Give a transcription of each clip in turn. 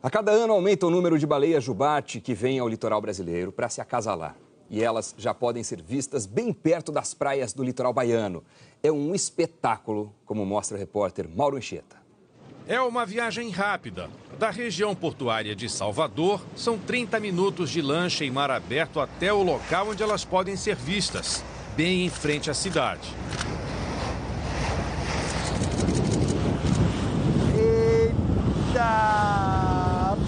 A cada ano aumenta o número de baleias jubarte que vêm ao litoral brasileiro para se acasalar. E elas já podem ser vistas bem perto das praias do litoral baiano. É um espetáculo, como mostra o repórter Mauro Anchieta. É uma viagem rápida. Da região portuária de Salvador, são 30 minutos de lancha em mar aberto até o local onde elas podem ser vistas, bem em frente à cidade.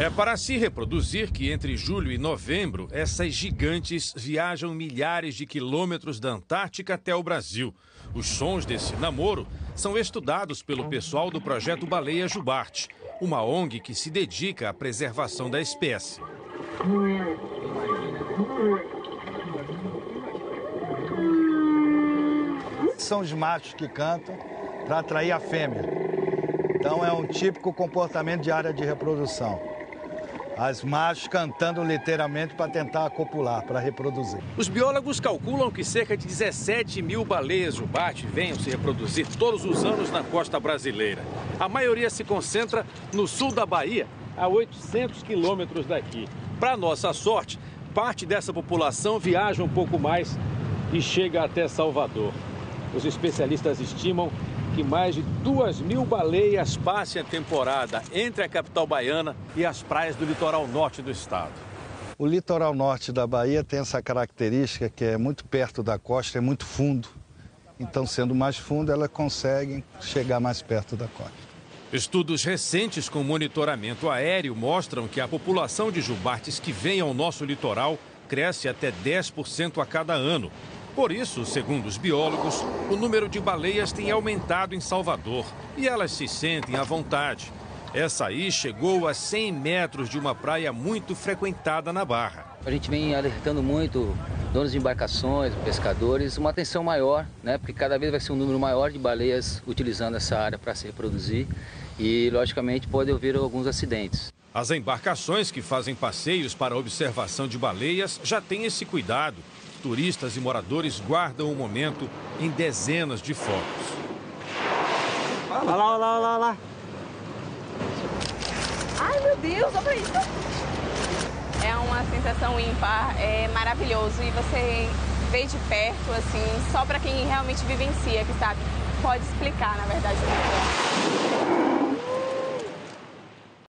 É para se reproduzir que entre julho e novembro, essas gigantes viajam milhares de quilômetros da Antártica até o Brasil. Os sons desse namoro são estudados pelo pessoal do projeto Baleia Jubarte, uma ONG que se dedica à preservação da espécie. São os machos que cantam para atrair a fêmea. Então é um típico comportamento de área de reprodução as machos cantando literalmente para tentar copular, para reproduzir. Os biólogos calculam que cerca de 17 mil baleias jubarte venham se reproduzir todos os anos na costa brasileira. A maioria se concentra no sul da Bahia, a 800 quilômetros daqui. Para nossa sorte, parte dessa população viaja um pouco mais e chega até Salvador. Os especialistas estimam que mais de duas mil baleias passem a temporada entre a capital baiana e as praias do litoral norte do estado. O litoral norte da Bahia tem essa característica que é muito perto da costa, é muito fundo. Então, sendo mais fundo, elas conseguem chegar mais perto da costa. Estudos recentes com monitoramento aéreo mostram que a população de jubartes que vem ao nosso litoral cresce até 10% a cada ano, por isso, segundo os biólogos, o número de baleias tem aumentado em Salvador e elas se sentem à vontade. Essa aí chegou a 100 metros de uma praia muito frequentada na Barra. A gente vem alertando muito donos de embarcações, pescadores, uma atenção maior, né? Porque cada vez vai ser um número maior de baleias utilizando essa área para se reproduzir e, logicamente, pode haver alguns acidentes. As embarcações que fazem passeios para observação de baleias já têm esse cuidado turistas e moradores guardam o momento em dezenas de fotos. Olha lá, olha lá, olha lá. Ai, meu Deus, olha isso. É uma sensação ímpar, é maravilhoso. E você vê de perto, assim, só para quem realmente vivencia, que sabe, pode explicar, na verdade, o que é.